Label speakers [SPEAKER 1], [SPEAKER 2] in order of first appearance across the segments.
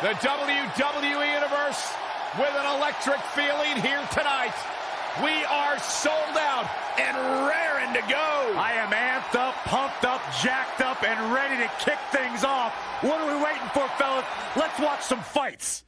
[SPEAKER 1] The WWE Universe with an electric feeling here tonight. We are sold out and raring to go.
[SPEAKER 2] I am amped up, pumped up, jacked up, and ready to kick things off. What are we waiting for, fellas? Let's watch some fights.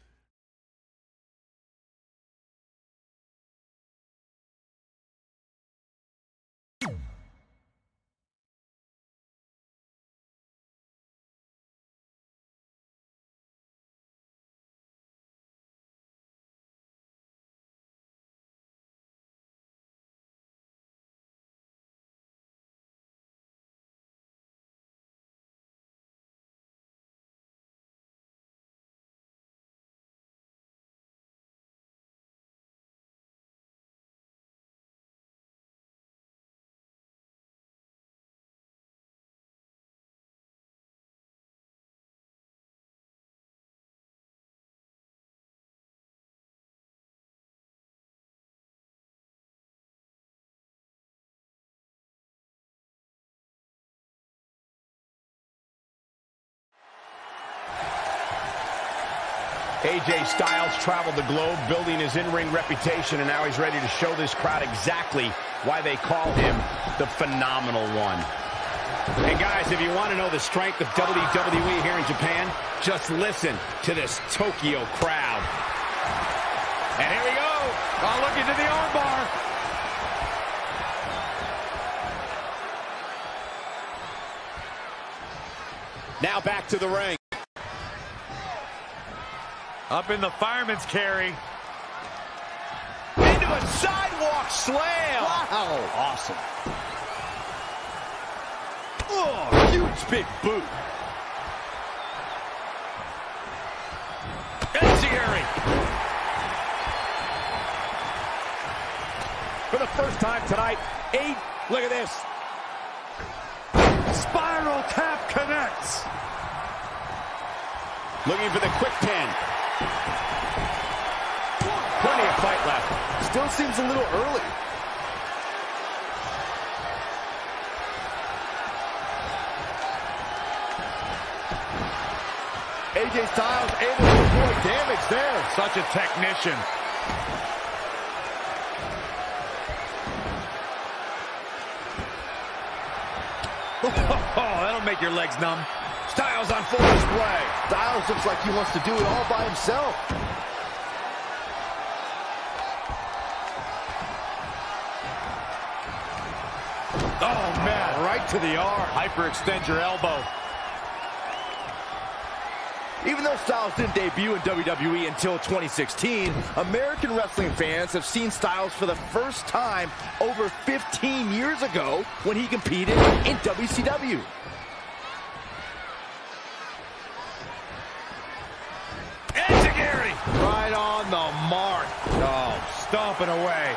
[SPEAKER 1] AJ Styles traveled the globe building his in-ring reputation, and now he's ready to show this crowd exactly why they call him the Phenomenal One. And guys, if you want to know the strength of WWE here in Japan, just listen to this Tokyo crowd. And here we go.
[SPEAKER 2] Oh, look into the armbar.
[SPEAKER 1] Now back to the ring.
[SPEAKER 2] Up in the fireman's carry.
[SPEAKER 1] Into a sidewalk slam.
[SPEAKER 3] Wow.
[SPEAKER 1] Awesome. Oh, huge big boot. Enziguri. For the first time tonight, eight. Look at this.
[SPEAKER 2] Spiral tap connects.
[SPEAKER 1] Looking for the quick pin.
[SPEAKER 3] Still seems a little early. AJ Styles able to avoid damage there.
[SPEAKER 2] Such a technician. Oh, that'll make your legs numb.
[SPEAKER 1] Styles on full display.
[SPEAKER 3] Styles looks like he wants to do it all by himself.
[SPEAKER 2] To the arm. Hyperextend your elbow.
[SPEAKER 3] Even though Styles didn't debut in WWE until 2016, American wrestling fans have seen Styles for the first time over 15 years ago when he competed in WCW.
[SPEAKER 1] Enziguri.
[SPEAKER 2] Right on the mark. Oh, stomping away.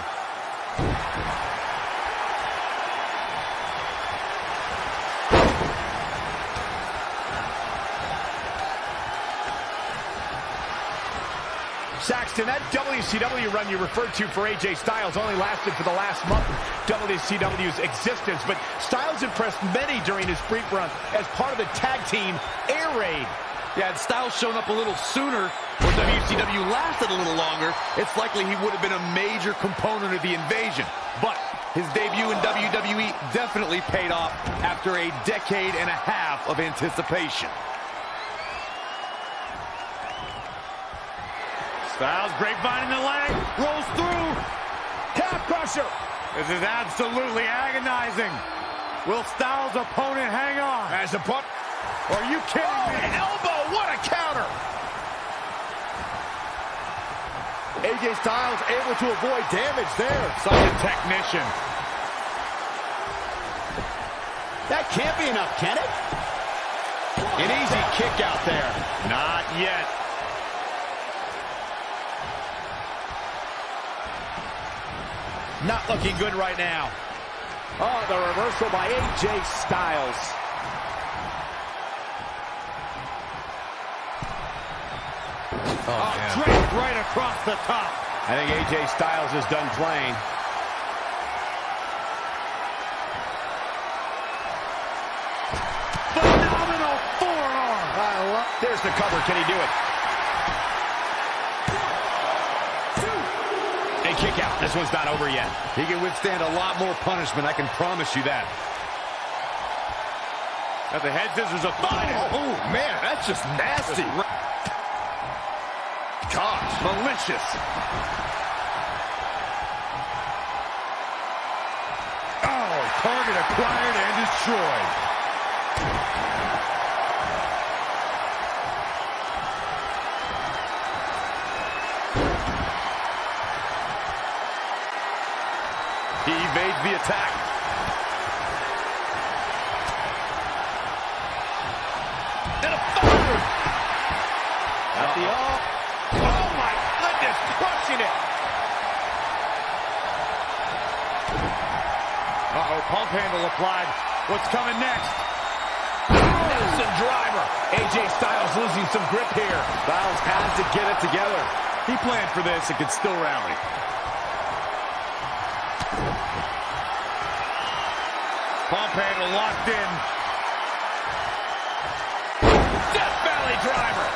[SPEAKER 1] Saxton, that WCW run you referred to for AJ Styles only lasted for the last month of WCW's existence, but Styles impressed many during his brief run as part of the tag team Air Raid.
[SPEAKER 4] Yeah, had Styles shown up a little sooner, or WCW lasted a little longer, it's likely he would have been a major component of the invasion. But his debut in WWE definitely paid off after a decade and a half of anticipation.
[SPEAKER 2] Styles grapevine in the leg. Rolls through.
[SPEAKER 1] Calf crusher.
[SPEAKER 2] This is absolutely agonizing. Will Styles' opponent hang on?
[SPEAKER 1] As a punt.
[SPEAKER 2] Are you kidding
[SPEAKER 1] Oh,
[SPEAKER 2] me?
[SPEAKER 1] an elbow. What a counter.
[SPEAKER 3] AJ Styles able to avoid damage there.
[SPEAKER 2] Such a technician.
[SPEAKER 1] That can't be enough, can it? An easy kick out there.
[SPEAKER 2] Not yet.
[SPEAKER 1] Not looking good right now. Oh, the reversal by AJ Styles.
[SPEAKER 2] Oh, oh draped right across the top.
[SPEAKER 1] I think AJ Styles is done playing.
[SPEAKER 2] Phenomenal forearm.
[SPEAKER 1] There's the cover. Can he do it? This one's not over yet.
[SPEAKER 4] He can withstand a lot more punishment, I can promise you that.
[SPEAKER 2] Got the head scissors of
[SPEAKER 3] Oh, oh, man, that's just nasty.
[SPEAKER 4] Gosh, malicious.
[SPEAKER 2] Oh, target acquired and destroyed.
[SPEAKER 4] Evades the attack.
[SPEAKER 3] And a third. At the off.
[SPEAKER 1] Oh, my goodness. Crushing it.
[SPEAKER 2] Uh-oh, pump handle applied. What's coming next?
[SPEAKER 1] Nelson driver. AJ Styles losing some grip here.
[SPEAKER 3] Styles has to get it together.
[SPEAKER 2] He planned for this and could still rally. Pump handle locked in.
[SPEAKER 1] Death Valley driver.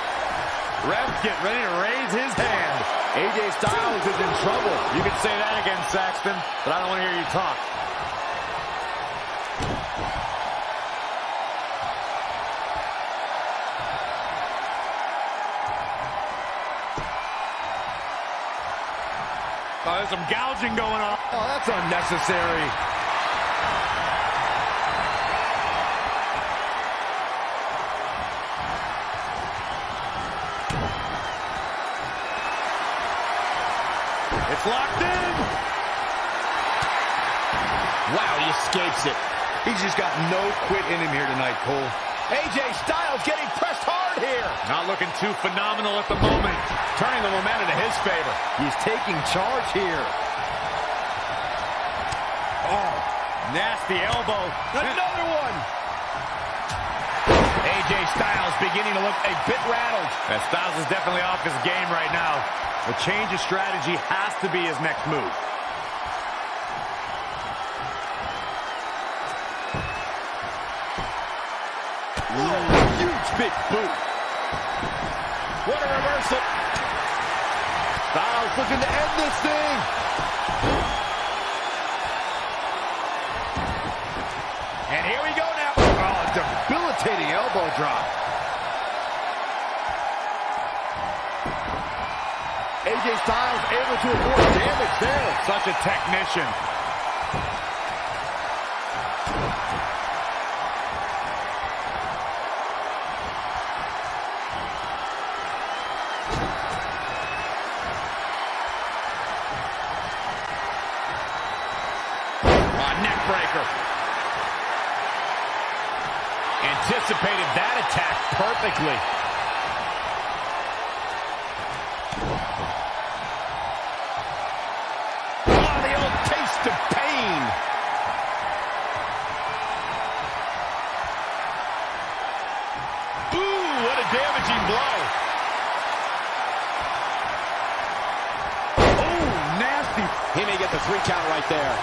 [SPEAKER 2] Ref get ready to raise his hand.
[SPEAKER 3] AJ Styles is in trouble.
[SPEAKER 2] You can say that again, Saxton, but I don't want to hear you talk. Oh, there's some gouging going on.
[SPEAKER 3] Oh, that's unnecessary.
[SPEAKER 1] Escapes it.
[SPEAKER 4] He's just got no quit in him here tonight, Cole.
[SPEAKER 3] AJ Styles getting pressed hard here.
[SPEAKER 2] Not looking too phenomenal at the moment.
[SPEAKER 1] Turning the momentum to his favor.
[SPEAKER 3] He's taking charge here.
[SPEAKER 2] Oh, nasty elbow.
[SPEAKER 1] Another one. AJ Styles beginning to look a bit rattled.
[SPEAKER 2] That Styles is definitely off his game right now. A change of strategy has to be his next move.
[SPEAKER 3] Big boot.
[SPEAKER 1] What a reversal.
[SPEAKER 3] Styles looking to end this thing.
[SPEAKER 1] And here we go now.
[SPEAKER 3] Oh, a debilitating elbow drop. AJ Styles able to avoid damage there.
[SPEAKER 2] Such a technician.
[SPEAKER 1] Perfectly. Oh, ah, the old taste of pain. Ooh, what a damaging blow.
[SPEAKER 2] Oh, nasty.
[SPEAKER 1] He may get the three count right there.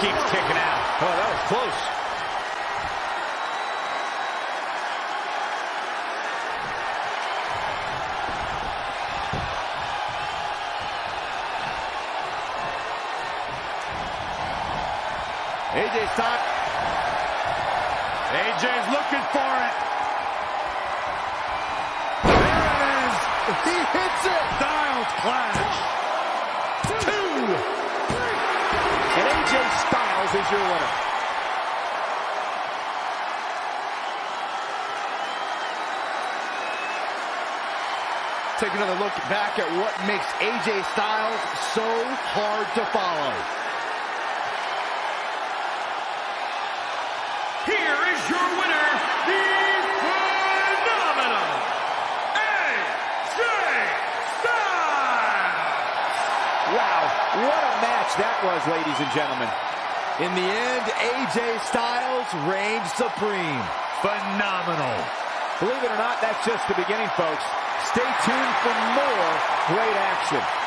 [SPEAKER 1] Keeps kicking out.
[SPEAKER 3] Oh, that was close.
[SPEAKER 2] Clash.
[SPEAKER 3] Two. And AJ Styles is your winner. Take another look back at what makes AJ Styles so hard to follow. Ladies and gentlemen. In the end, AJ Styles reigned supreme.
[SPEAKER 2] Phenomenal.
[SPEAKER 3] Believe it or not, that's just the beginning, folks. Stay tuned for more great action.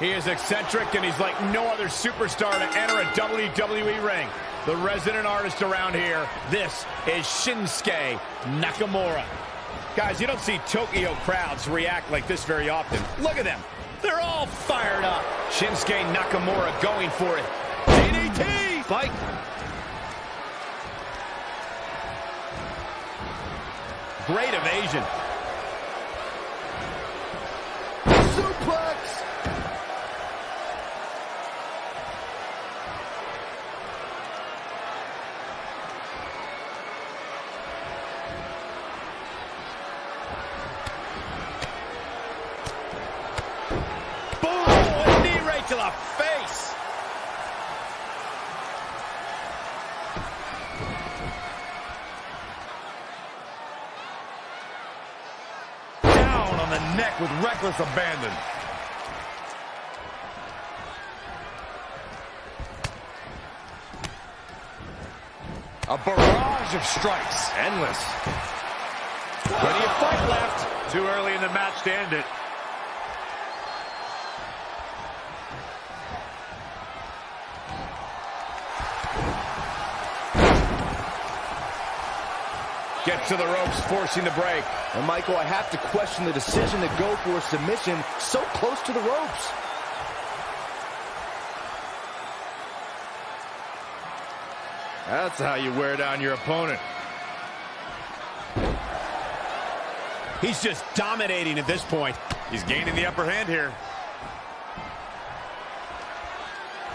[SPEAKER 1] He is eccentric, and he's like no other superstar to enter a WWE ring. The resident artist around here, this is Shinsuke Nakamura. Guys, you don't see Tokyo crowds react like this very often. Look at them. They're all fired up. Shinsuke Nakamura going for it. DDT!
[SPEAKER 3] Fight.
[SPEAKER 1] Great evasion.
[SPEAKER 3] Suplex.
[SPEAKER 1] Boom! A knee right to the face.
[SPEAKER 2] Down on the neck with reckless abandon. A barrage of strikes.
[SPEAKER 1] Endless. Plenty of fight left.
[SPEAKER 2] Too early in the match to end it.
[SPEAKER 1] To the ropes, forcing the break.
[SPEAKER 3] And Michael, I have to question the decision to go for a submission so close to the ropes.
[SPEAKER 2] That's how you wear down your opponent.
[SPEAKER 1] He's just dominating at this point.
[SPEAKER 2] He's gaining the upper hand here.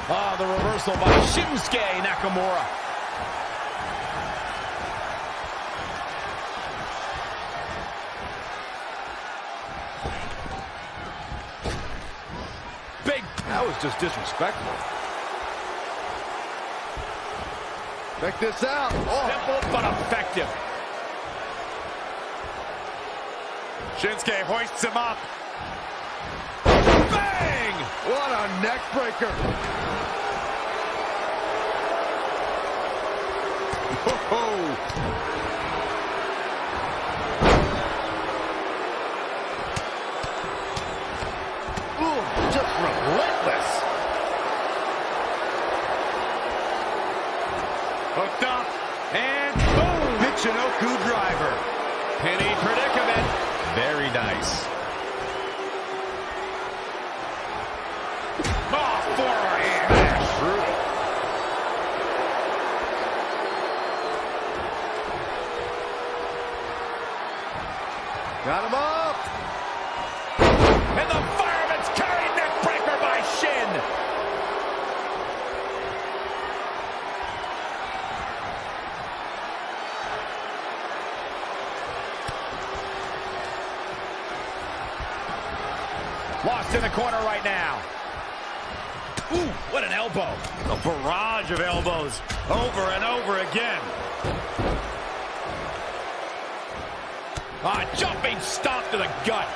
[SPEAKER 1] Ah, the reversal by Shinsuke Nakamura.
[SPEAKER 2] That was just disrespectful.
[SPEAKER 3] Check this out. Oh,
[SPEAKER 1] simple but effective.
[SPEAKER 2] Shinsuke hoists him up.
[SPEAKER 1] Bang!
[SPEAKER 2] What a neck breaker.
[SPEAKER 3] ooh, just relentless.
[SPEAKER 2] Hooked up. And boom! Michinoku driver.
[SPEAKER 1] Penny predicament.
[SPEAKER 2] Very nice.
[SPEAKER 1] Oh, forward smash.
[SPEAKER 2] Brutal.
[SPEAKER 3] Got him up.
[SPEAKER 1] And the fireman's carry neck breaker by Shin. Lost in the corner right now. Ooh, what an elbow.
[SPEAKER 2] A barrage of elbows over and over again.
[SPEAKER 1] Ah, jumping stomp to the gut.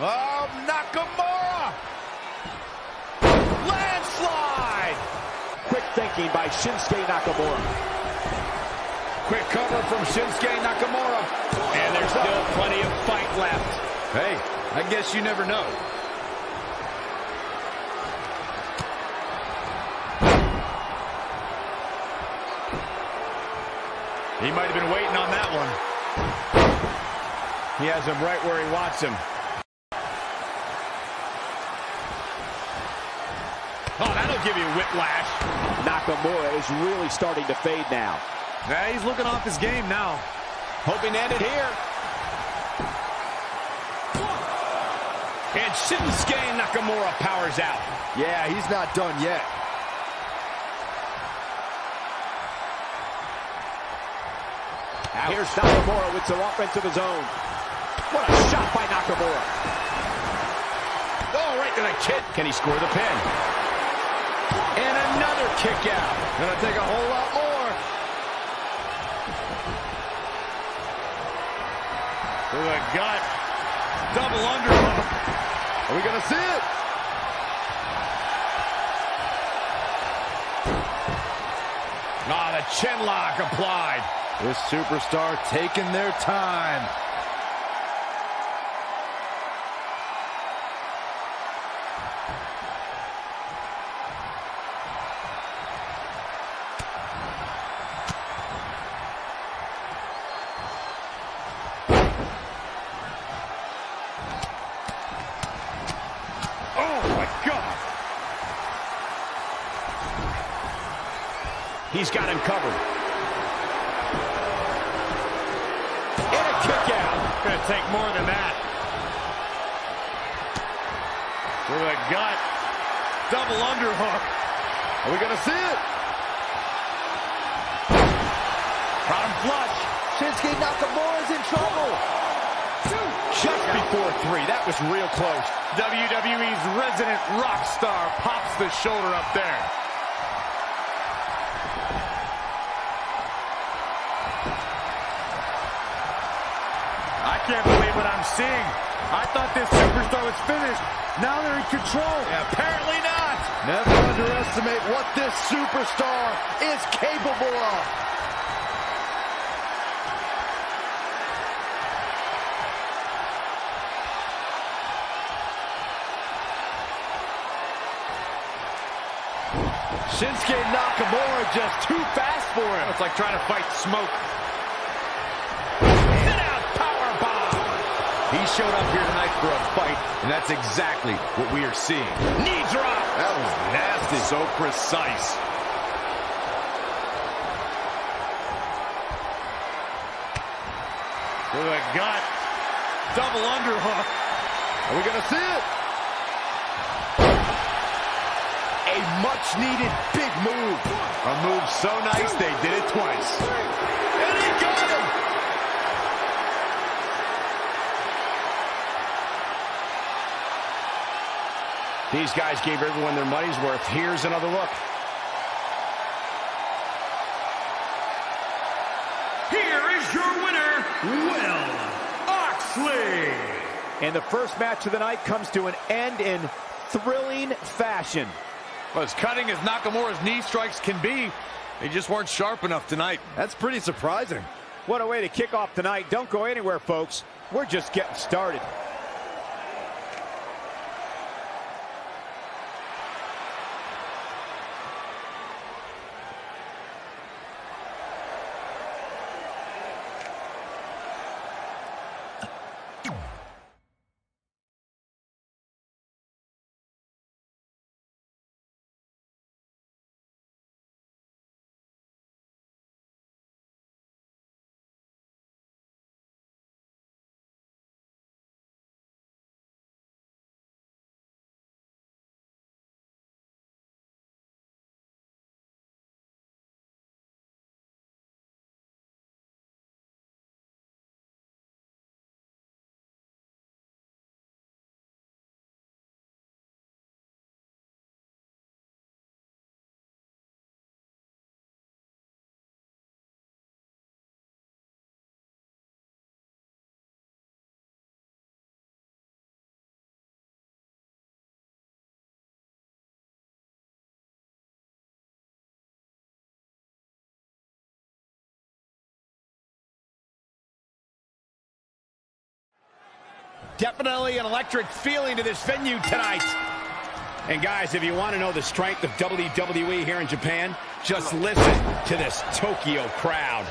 [SPEAKER 1] Oh, Nakamura! Landslide!
[SPEAKER 5] Quick thinking by Shinsuke Nakamura.
[SPEAKER 1] Quick cover from Shinsuke Nakamura. And there's still plenty of fight left.
[SPEAKER 2] Hey, I guess you never know. He might have been waiting on that one.
[SPEAKER 1] He has him right wants him. Oh, that'll give you whiplash.
[SPEAKER 5] Nakamura is really starting to fade now.
[SPEAKER 2] Nah, he's looking off his game now.
[SPEAKER 1] Hoping to end it here. And Shinsuke Nakamura powers out.
[SPEAKER 3] Yeah, he's not done yet.
[SPEAKER 5] Here's Nakamura with some offense of his own. What a shot by Nakamura.
[SPEAKER 1] Oh, right to the kid. Can he score the pin? And another kick out.
[SPEAKER 3] Gonna take a whole lot more.
[SPEAKER 2] To the gut. Double under.
[SPEAKER 3] Are we gonna see it?
[SPEAKER 1] Ah, the chin lock applied.
[SPEAKER 3] This superstar taking their time. Are
[SPEAKER 2] seeing.
[SPEAKER 1] Knee drop.
[SPEAKER 4] That was nasty. So precise.
[SPEAKER 2] To the gut. Double underhook.
[SPEAKER 3] Are we gonna see it? A much-needed big move.
[SPEAKER 4] A move so nice they did it twice.
[SPEAKER 3] And he got him!
[SPEAKER 1] These guys gave everyone their money's worth. Here's another look.
[SPEAKER 6] Here is your winner, Will Oxley.
[SPEAKER 5] And the first match of the night comes to an end in thrilling fashion.
[SPEAKER 4] Well, as cutting as Nakamura's knee strikes can be, they just weren't sharp enough tonight.
[SPEAKER 3] That's pretty surprising.
[SPEAKER 5] What a way to kick off tonight. Don't go anywhere, folks. We're just getting started.
[SPEAKER 1] Definitely an electric feeling to this venue tonight. And guys, if you want to know the strength of WWE here in Japan, just listen to this Tokyo crowd.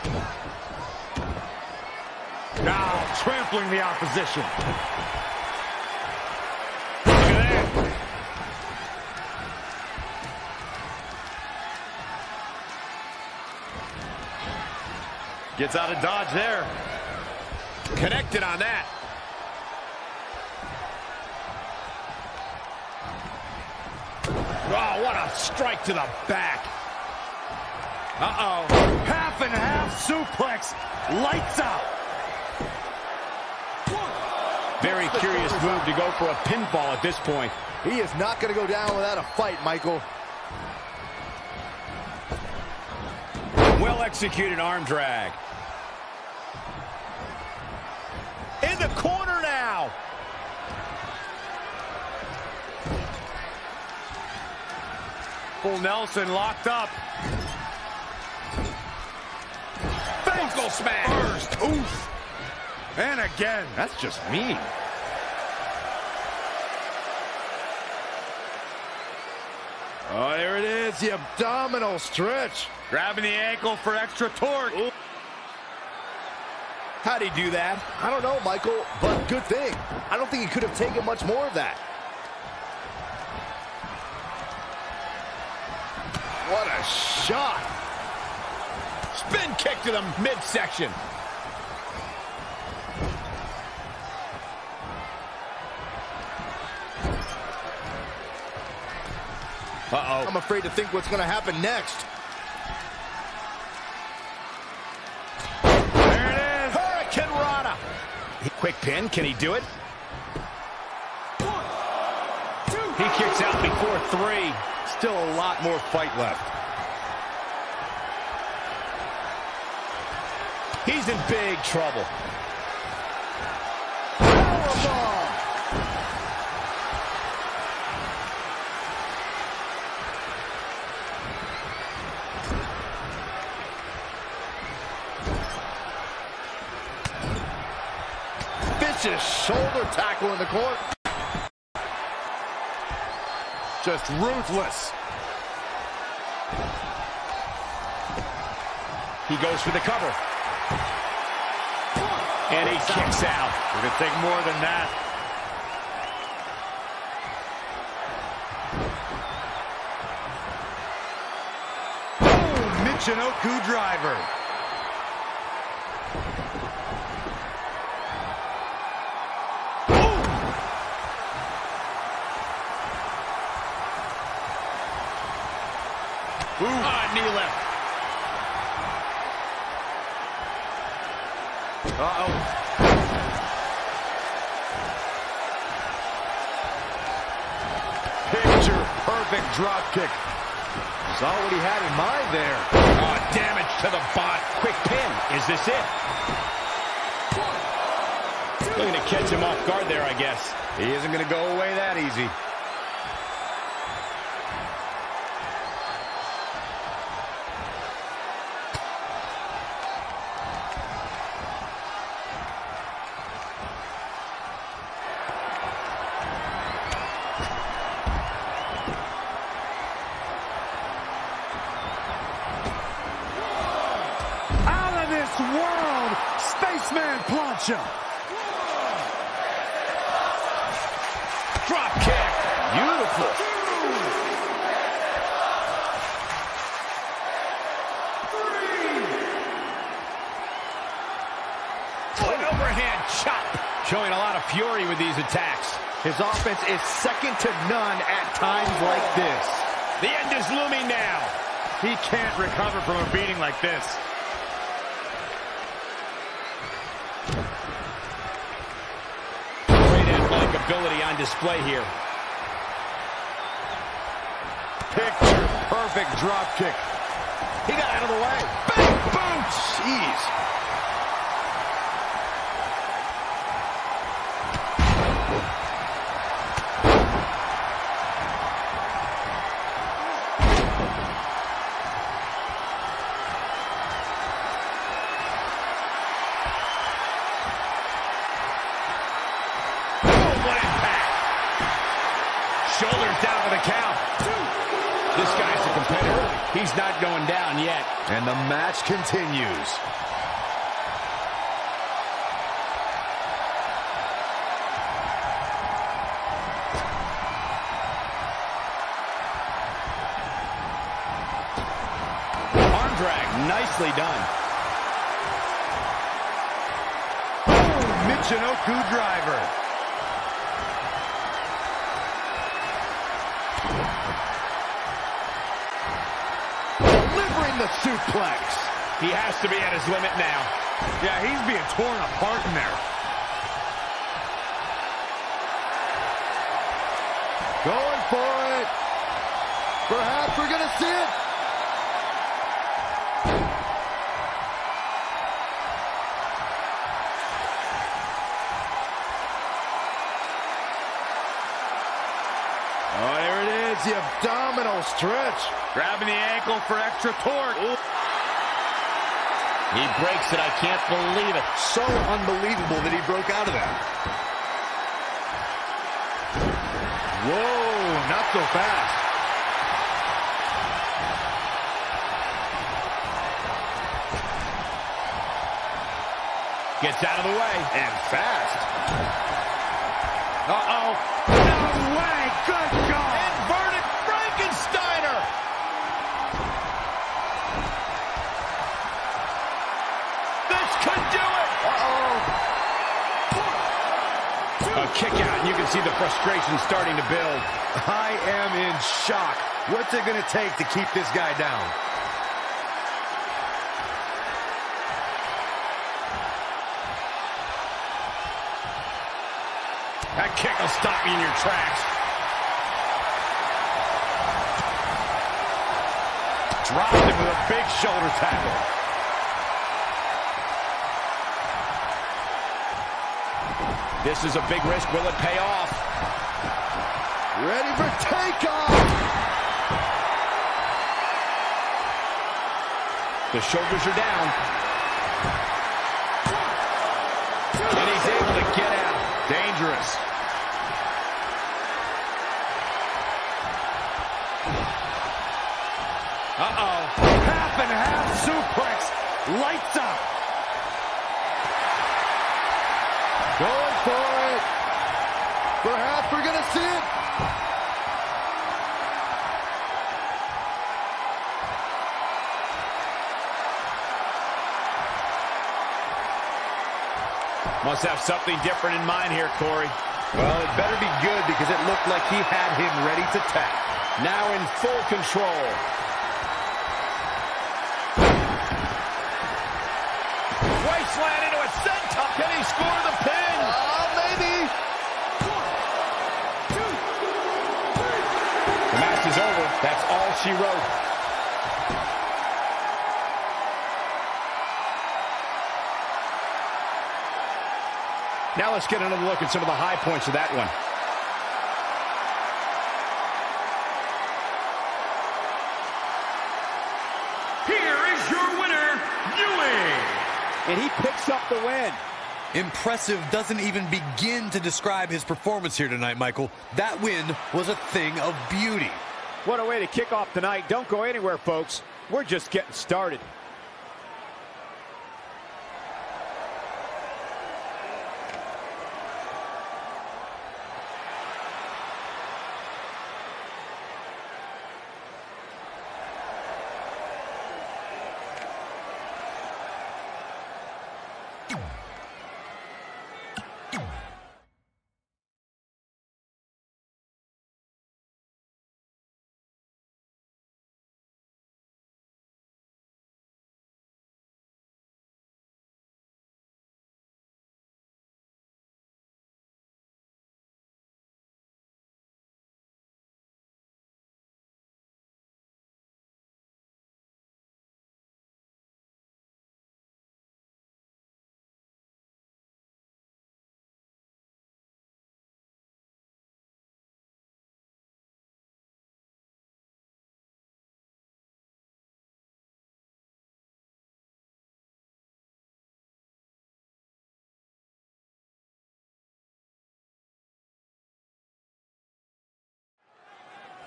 [SPEAKER 2] Now trampling the opposition. Look at that. Gets out of dodge there.
[SPEAKER 1] Connected on that. Oh, what a strike to the back.
[SPEAKER 2] Uh-oh. Half and half suplex. Lights out.
[SPEAKER 1] Very curious move to go for a pinfall at this point.
[SPEAKER 3] He is not going to go down without a fight, Michael.
[SPEAKER 1] Well executed arm drag. In the corner now.
[SPEAKER 2] Nelson locked up.
[SPEAKER 1] Ankle smash.
[SPEAKER 2] First, oof. And again.
[SPEAKER 3] That's just mean. Oh, there it is, the abdominal stretch.
[SPEAKER 2] Grabbing the ankle for extra torque.
[SPEAKER 1] How'd he do that?
[SPEAKER 3] I don't know, Michael, but good thing. I don't think he could have taken much more of that. What a shot.
[SPEAKER 1] Spin kick to the midsection. Uh-oh.
[SPEAKER 3] I'm afraid to think what's going to happen next.
[SPEAKER 2] There it is.
[SPEAKER 1] Hurricanrana. Quick pin. Can he do it? One, two, He kicks out before three.
[SPEAKER 3] Still a lot more fight left.
[SPEAKER 1] He's in big trouble.
[SPEAKER 3] Vicious shoulder tackle in the court.
[SPEAKER 2] Just ruthless.
[SPEAKER 1] He goes for the cover. And he kicks out.
[SPEAKER 2] We're going to take more than that. Michinoku driver.
[SPEAKER 1] Knee left.
[SPEAKER 2] Uh-oh.
[SPEAKER 3] Picture perfect drop kick. Saw what he had in mind there.
[SPEAKER 1] Oh, damage to the bot. Quick pin. Is this it? Looking to catch him off guard there, I guess.
[SPEAKER 3] He isn't going to go away that easy. To none at times like this.
[SPEAKER 1] The end is looming now.
[SPEAKER 2] He can't recover from a beating like this.
[SPEAKER 1] Great athletic ability on display here.
[SPEAKER 3] Picture perfect drop kick. He got out of the way. Big boot. Jeez. Continues.
[SPEAKER 1] Arm drag, nicely done.
[SPEAKER 2] Michinoku driver.
[SPEAKER 3] Delivering the suplex.
[SPEAKER 1] He has to be at his limit now.
[SPEAKER 2] Yeah, he's being torn apart in there.
[SPEAKER 3] Going for it. Perhaps we're going to see it. Oh, there it is, the abdominal stretch.
[SPEAKER 2] Grabbing the ankle for extra torque.
[SPEAKER 1] He breaks it. I can't believe it.
[SPEAKER 4] So unbelievable that he broke out of that.
[SPEAKER 2] Whoa, not so fast.
[SPEAKER 1] Gets out of the way.
[SPEAKER 2] And fast. Uh-oh. No way. Good God.
[SPEAKER 1] Can see the frustration starting to build.
[SPEAKER 2] I am in shock. What's it going to take to keep this guy down?
[SPEAKER 1] That kick will stop you in your tracks.
[SPEAKER 2] Dropped him with a big shoulder tackle.
[SPEAKER 1] This is a big risk. Will it pay off?
[SPEAKER 3] Ready for takeoff.
[SPEAKER 1] The shoulders are down. And he's able to get out.
[SPEAKER 2] Dangerous. Uh-oh. Half and half suplex. Lights out.
[SPEAKER 1] Must have something different in mind here, Corey.
[SPEAKER 2] Well, it better be good because it looked like he had him ready to tap.
[SPEAKER 1] Now in full control. Wasteland into a senton. Can he score the pin?
[SPEAKER 3] Oh, maybe.
[SPEAKER 1] The match is over. That's all she wrote. Now let's get another look at some of the high points of that one.
[SPEAKER 6] Here is your winner, Ewing.
[SPEAKER 5] And he picks up the win.
[SPEAKER 4] Impressive doesn't even begin to describe his performance here tonight, Michael. That win was a thing of beauty.
[SPEAKER 5] What a way to kick off tonight. Don't go anywhere, folks. We're just getting started.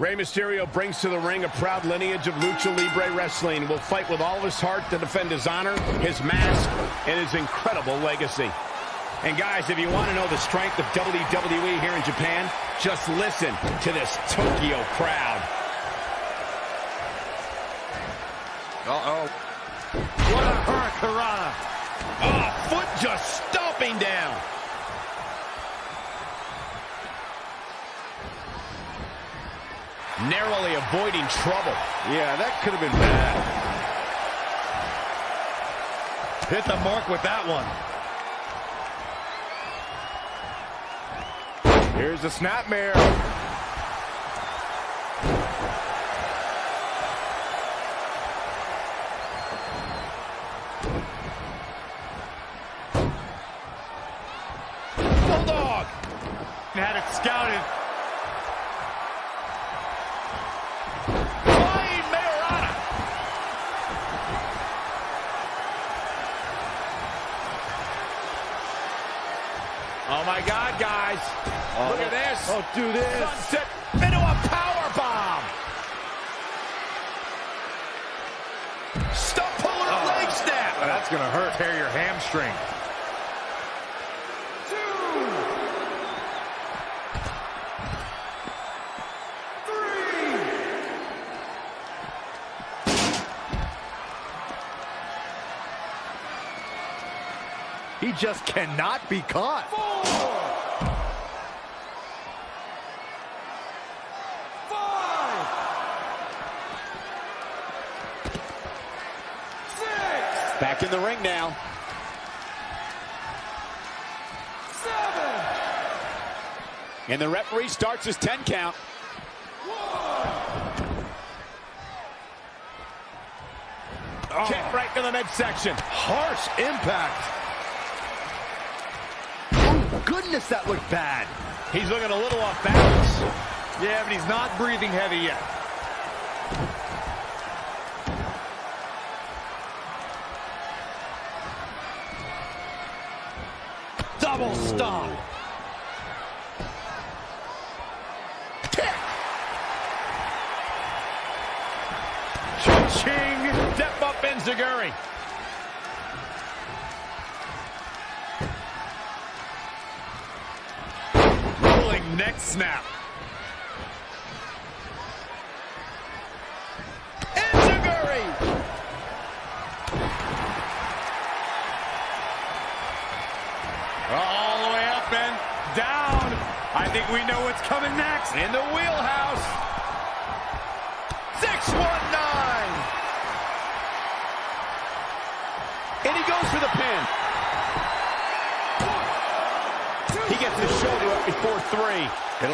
[SPEAKER 1] Rey Mysterio brings to the ring a proud lineage of lucha libre wrestling. Will fight with all of his heart to defend his honor, his mask, and his incredible legacy. And guys, if you want to know the strength of WWE here in Japan, just listen to this Tokyo crowd.
[SPEAKER 2] Uh-oh. What a hurricanrana.
[SPEAKER 1] Oh, foot just stomping down. Narrowly avoiding trouble.
[SPEAKER 2] Yeah, that could have been bad. Hit the mark with that one. Here's the snapmare.
[SPEAKER 1] Bulldog.
[SPEAKER 2] Had it scouted.
[SPEAKER 1] Look at this.
[SPEAKER 3] Oh, do this.
[SPEAKER 1] Sunset into a power bomb. Stump puller
[SPEAKER 2] Oh.
[SPEAKER 1] leg snap.
[SPEAKER 2] That's going to hurt. Tear your hamstring.
[SPEAKER 3] He just cannot be caught.
[SPEAKER 5] Back in the ring now. And the referee starts his 10 count.
[SPEAKER 1] Kick oh. right to the midsection.
[SPEAKER 3] Harsh impact. Oh, goodness, that looked bad.
[SPEAKER 1] He's looking a little off balance.
[SPEAKER 2] Yeah, but he's not breathing heavy yet.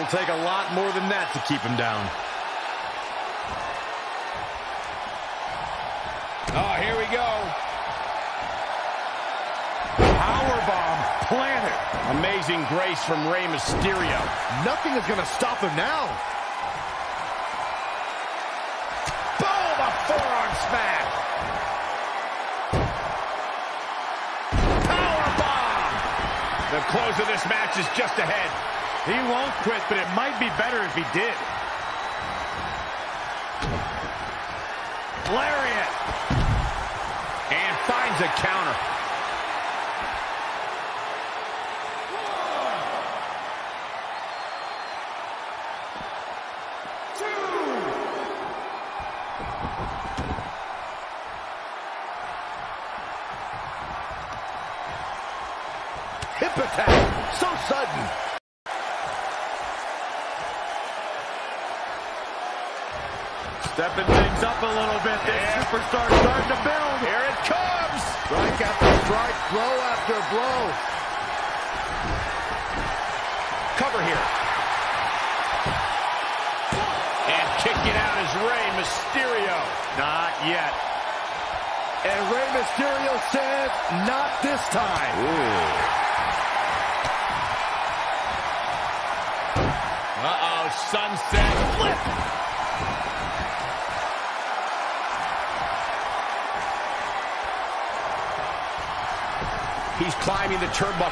[SPEAKER 2] It'll take a lot more than that to keep him down.
[SPEAKER 1] Oh, here we go.
[SPEAKER 2] Powerbomb planted.
[SPEAKER 1] Amazing grace from Rey Mysterio.
[SPEAKER 3] Nothing is going to stop him now.
[SPEAKER 1] Boom! A forearm smash. Power bomb. The close of this match is just ahead.
[SPEAKER 2] He won't quit, but it might be better if he did.
[SPEAKER 1] Lariat. And finds a counter.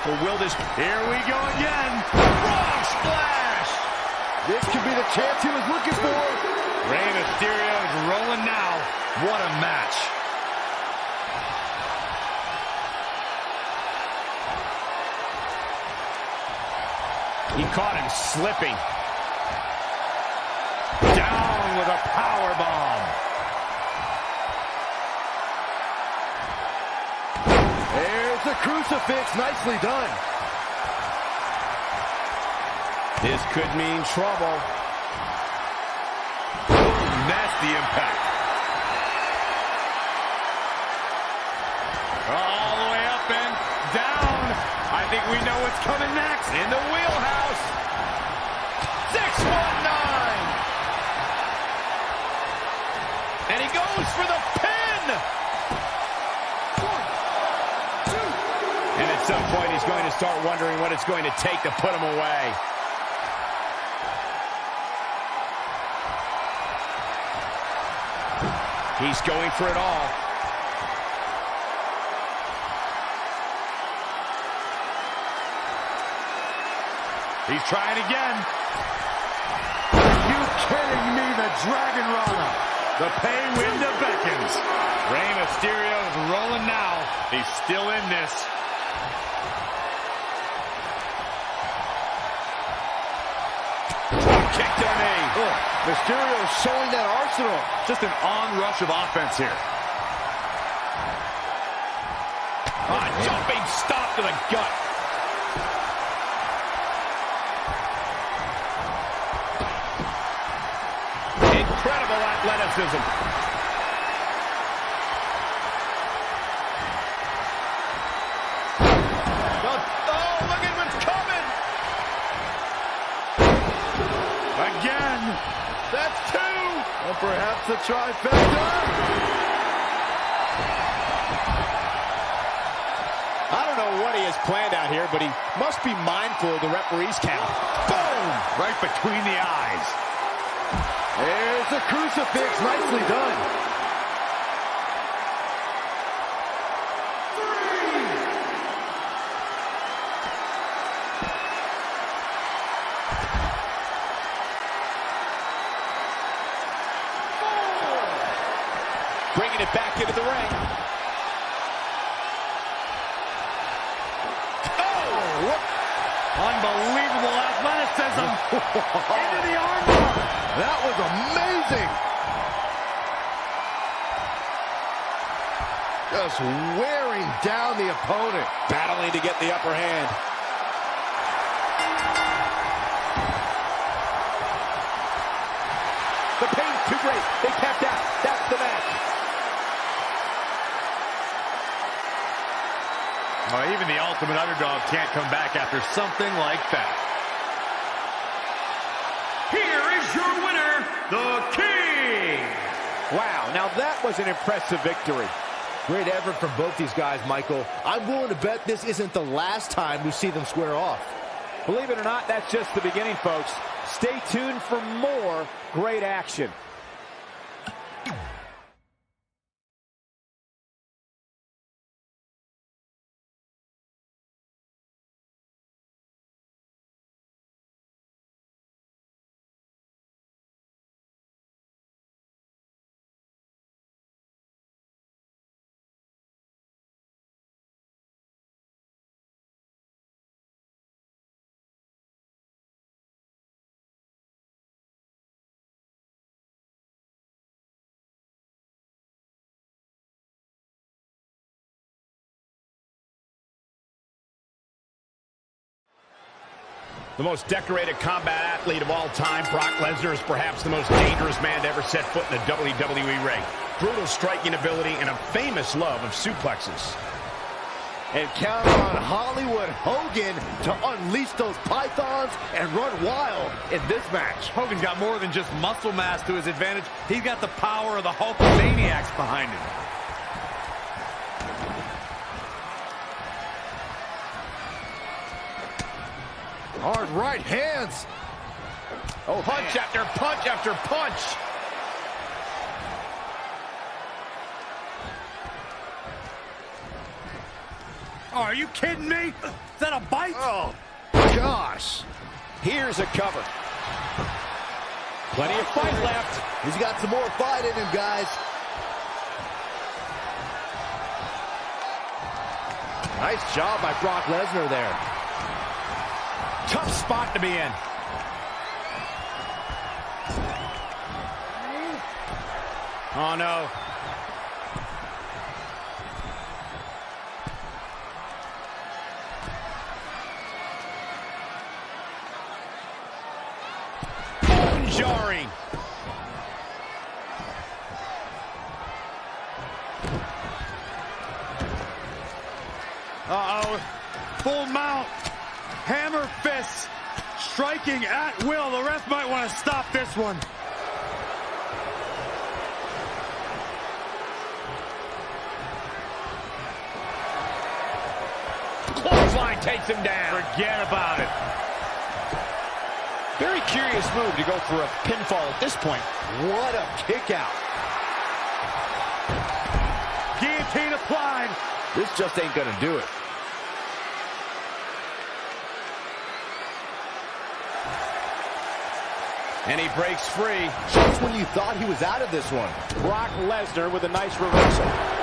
[SPEAKER 1] Will this...
[SPEAKER 2] Here we go again.
[SPEAKER 1] Frog splash!
[SPEAKER 3] This could be the chance he was looking for.
[SPEAKER 2] Rey Mysterio is rolling now. What a match.
[SPEAKER 1] He caught him slipping.
[SPEAKER 3] Crucifix. Nicely done.
[SPEAKER 1] This could mean trouble.
[SPEAKER 2] Nasty impact. All the way up and down. I think we know what's coming next.
[SPEAKER 1] In the wheelhouse. 619. And he goes for the pin. And at some point, he's going to start wondering what it's going to take to put him away. He's going for it all.
[SPEAKER 2] He's trying again. Are you kidding me? The Dragon Rana. The pay window beckons. Rey Mysterio is rolling now. He's still in this.
[SPEAKER 1] Kick to the knee.
[SPEAKER 3] Oh, Mysterio showing that arsenal.
[SPEAKER 2] Just an onrush of offense here.
[SPEAKER 1] Ah, jumping stop to the gut. Incredible athleticism.
[SPEAKER 3] Or perhaps a trifecta.
[SPEAKER 5] I don't know what he has planned out here, but he must be mindful of the referee's count.
[SPEAKER 2] Boom! Right between the eyes.
[SPEAKER 3] There's a crucifix. Nicely done.
[SPEAKER 5] Bringing it back into the ring.
[SPEAKER 2] Unbelievable athleticism. Into the armbar.
[SPEAKER 3] That was amazing. Just wearing down the opponent.
[SPEAKER 5] Battling to get the upper hand. The pain's too great. They tapped out. That's the match.
[SPEAKER 2] Well, even the ultimate underdog can't come back after something like that.
[SPEAKER 6] Here is your winner, the King.
[SPEAKER 5] Wow, now that was an impressive victory.
[SPEAKER 3] Great effort from both these guys, Michael. I'm willing to bet this isn't the last time we see them square off.
[SPEAKER 5] Believe it or not, that's just the beginning, folks. Stay tuned for more great action.
[SPEAKER 1] The most decorated combat athlete of all time, Brock Lesnar is perhaps the most dangerous man to ever set foot in the WWE ring. Brutal striking ability and a famous love of suplexes.
[SPEAKER 3] And count on Hollywood Hogan to unleash those pythons and run wild in this match.
[SPEAKER 4] Hogan's got more than just muscle mass to his advantage. He's got the power of the Hulkamaniacs behind him.
[SPEAKER 3] Hard right hands.
[SPEAKER 1] Oh, punch after punch after punch.
[SPEAKER 2] Oh, are you kidding me? Is that a bite?
[SPEAKER 3] Oh, gosh.
[SPEAKER 5] Here's a cover. Plenty of fight left.
[SPEAKER 3] He's got some more fight in him, guys. Nice job by Brock Lesnar there.
[SPEAKER 1] Tough spot to be in. Oh, no. Jarring.
[SPEAKER 2] Uh-oh. Full mount. Hammer Striking at will. The ref might want to stop this one.
[SPEAKER 1] Clothesline takes him down.
[SPEAKER 2] Forget about it.
[SPEAKER 5] Very curious move to go for a pinfall at this point.
[SPEAKER 3] What a kick out.
[SPEAKER 2] Guillotine applied.
[SPEAKER 3] This just ain't gonna do it.
[SPEAKER 1] And he breaks free.
[SPEAKER 3] Just when you thought he was out of this one.
[SPEAKER 5] Brock Lesnar with a nice reversal.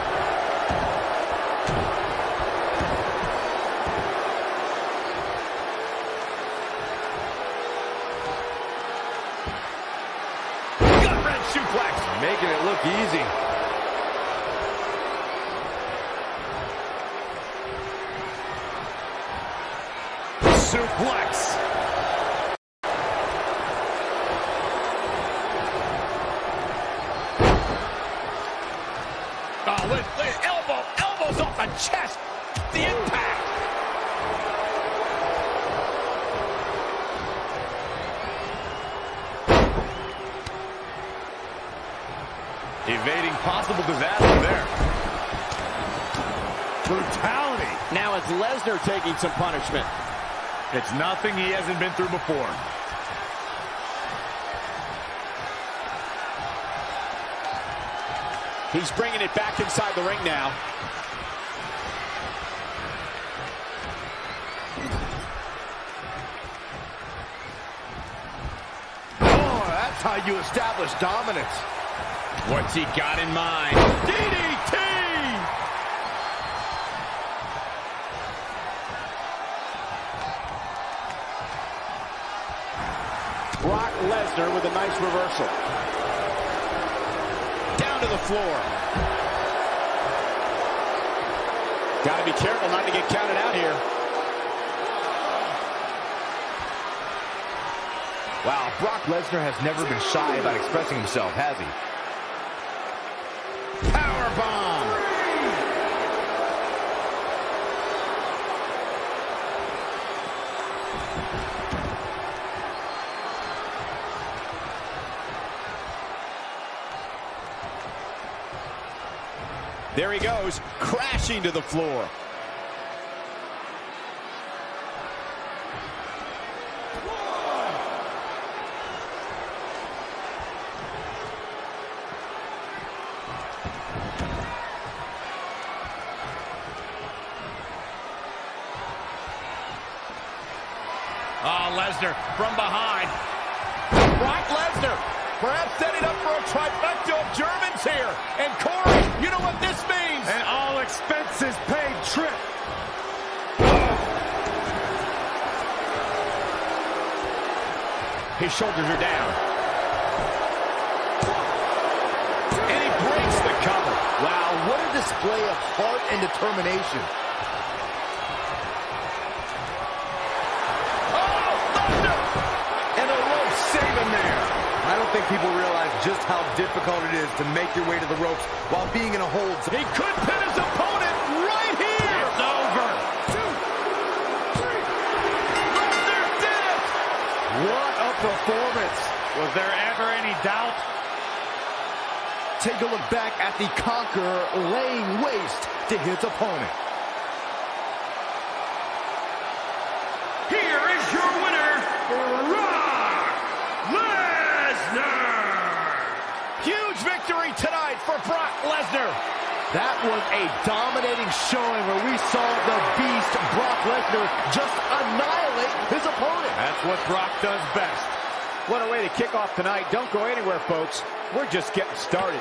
[SPEAKER 5] Some punishment.
[SPEAKER 2] It's nothing he hasn't been through before.
[SPEAKER 5] He's bringing it back inside the ring now.
[SPEAKER 3] Oh, that's how you establish dominance.
[SPEAKER 1] What's he got in mind? DDT!
[SPEAKER 5] With a nice reversal. Down to the floor. Got to be careful not to get counted out here.
[SPEAKER 3] Wow, Brock Lesnar has never been shy about expressing himself, has he?
[SPEAKER 1] Power bomb.
[SPEAKER 5] There he goes, crashing to the floor.
[SPEAKER 2] Oh, Lesnar from behind.
[SPEAKER 5] Brock Lesnar, perhaps setting up for a trifecta of Germans here. And Corey, you know what this means.
[SPEAKER 2] An all expenses paid trip.
[SPEAKER 1] His shoulders are down. And he breaks the cover.
[SPEAKER 3] Wow, what a display of heart and determination.
[SPEAKER 1] Oh, and a rope save there.
[SPEAKER 3] I don't think people realize just how difficult it is to make your way to the ropes while being in a hold.
[SPEAKER 1] He could pin his opponent
[SPEAKER 2] Was there ever any doubt?
[SPEAKER 3] Take a look back at the Conqueror laying waste to his opponent.
[SPEAKER 6] Here is your winner, Brock Lesnar.
[SPEAKER 1] Huge victory tonight for Brock Lesnar.
[SPEAKER 3] That was a dominating showing where we saw the beast Brock Lesnar just annihilate his opponent.
[SPEAKER 2] That's what Brock does best.
[SPEAKER 5] What a way to kick off tonight. Don't go anywhere, folks. We're just getting started.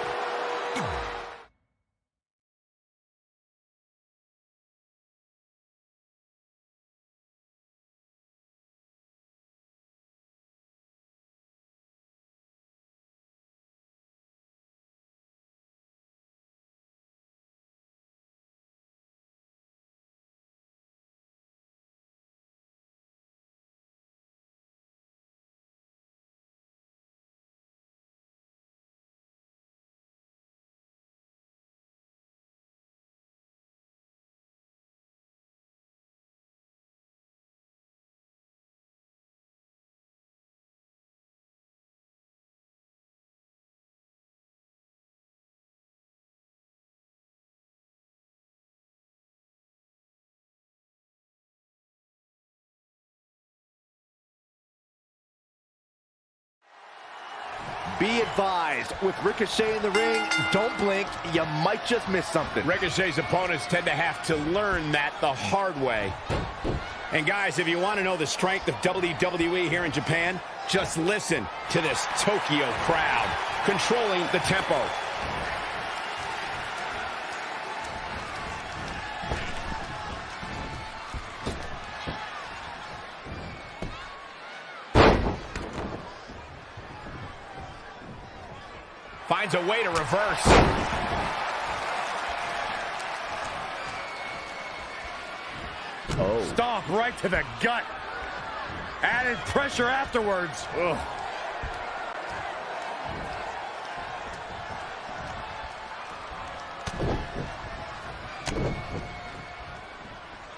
[SPEAKER 3] Be advised, with Ricochet in the ring, don't blink, you might just miss something.
[SPEAKER 1] Ricochet's opponents tend to have to learn that the hard way. And guys, if you want to know the strength of WWE here in Japan, just listen to this Tokyo crowd controlling the tempo. Finds a way to reverse.
[SPEAKER 2] Oh. Stomp right to the gut. Added pressure afterwards. Ugh.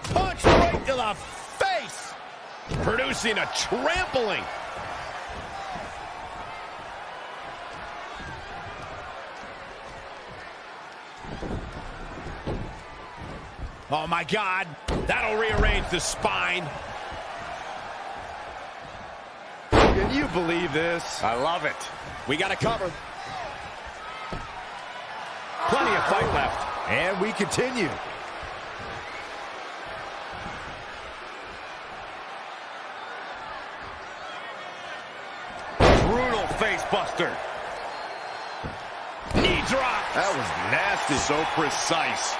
[SPEAKER 1] Punch right to the face. Producing a trampling. Oh, my God. That'll rearrange the spine.
[SPEAKER 3] Can you believe this?
[SPEAKER 2] I love it.
[SPEAKER 1] We got to cover. Plenty of fight left.
[SPEAKER 3] And we continue.
[SPEAKER 2] Brutal face buster.
[SPEAKER 1] Knee drop.
[SPEAKER 2] That was nasty. So precise.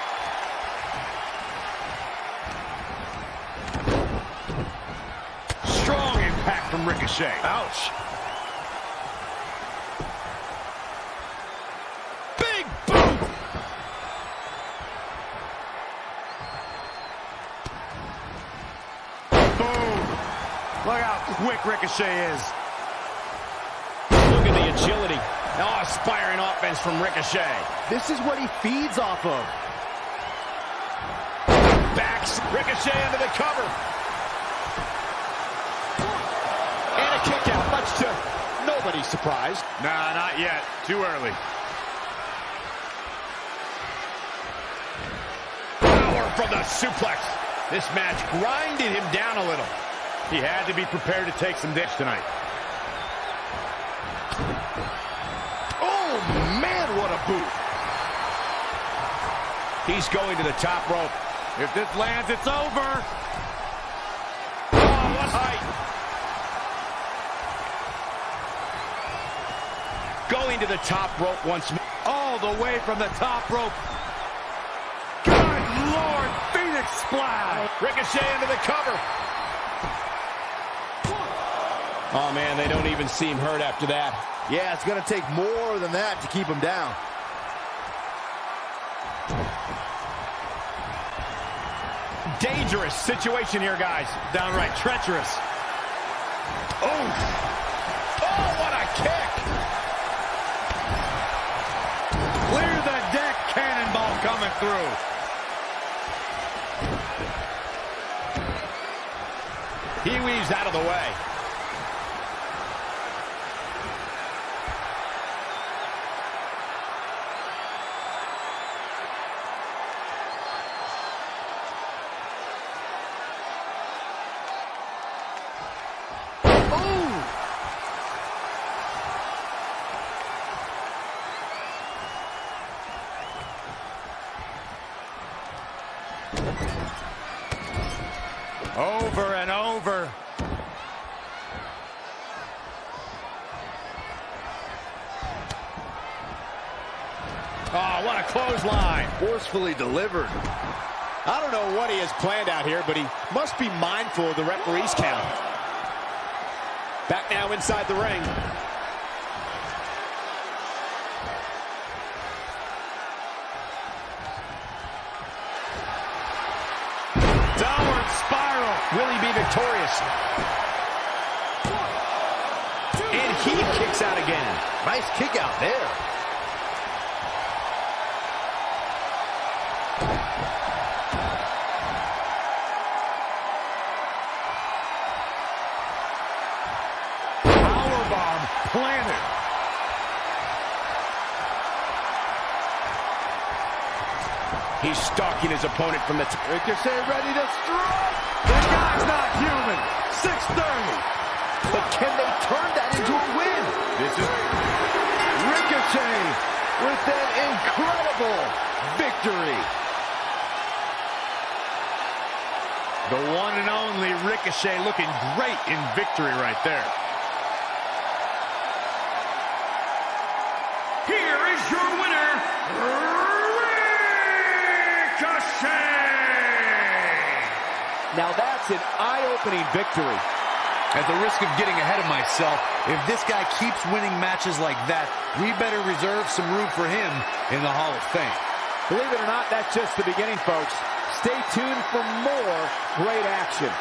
[SPEAKER 2] Strong impact from Ricochet.
[SPEAKER 3] Ouch.
[SPEAKER 1] Big boot.
[SPEAKER 2] Boom. Look how quick Ricochet is.
[SPEAKER 1] Look at the agility. Oh, aspiring offense from Ricochet.
[SPEAKER 3] This is what he feeds off of.
[SPEAKER 1] Backs Ricochet into the cover.
[SPEAKER 5] To uh, nobody's surprise.
[SPEAKER 2] Nah, not yet. Too early.
[SPEAKER 1] Power from the suplex. This match grinded him down a little.
[SPEAKER 2] He had to be prepared to take some damage tonight.
[SPEAKER 3] Oh, man, what a boot.
[SPEAKER 1] He's going to the top rope.
[SPEAKER 2] If this lands, it's over.
[SPEAKER 1] Oh, what height. To the top rope once more.
[SPEAKER 2] All the way from the top rope. Good Lord, Phoenix Splash.
[SPEAKER 1] Ricochet into the cover. Oh, man, they don't even seem hurt after that.
[SPEAKER 3] Yeah, it's going to take more than that to keep him down.
[SPEAKER 1] Dangerous situation here, guys.
[SPEAKER 2] Downright treacherous.
[SPEAKER 1] Oh, oh,
[SPEAKER 2] Cannonball coming through.
[SPEAKER 1] He weaves out of the way.
[SPEAKER 2] Over and over.
[SPEAKER 1] Oh, what a clothesline.
[SPEAKER 3] Forcefully delivered.
[SPEAKER 5] I don't know what he has planned out here, but he must be mindful of the referee's count. Back now inside the ring.
[SPEAKER 1] Will he be victorious? And he kicks out again.
[SPEAKER 3] Nice kick out there.
[SPEAKER 1] He's his opponent from the top.
[SPEAKER 3] Ricochet ready to strike.
[SPEAKER 2] The guy's not human. 630.
[SPEAKER 3] But can they turn that into a win?
[SPEAKER 2] This is
[SPEAKER 3] Ricochet with an incredible victory.
[SPEAKER 2] The one and only Ricochet looking great in victory right there.
[SPEAKER 6] Here is your winner, Ricochet!
[SPEAKER 3] Now that's an eye-opening victory.
[SPEAKER 4] At the risk of getting ahead of myself, if this guy keeps winning matches like that, we better reserve some room for him in the Hall of Fame.
[SPEAKER 5] Believe it or not, that's just the beginning, folks. Stay tuned for more great action.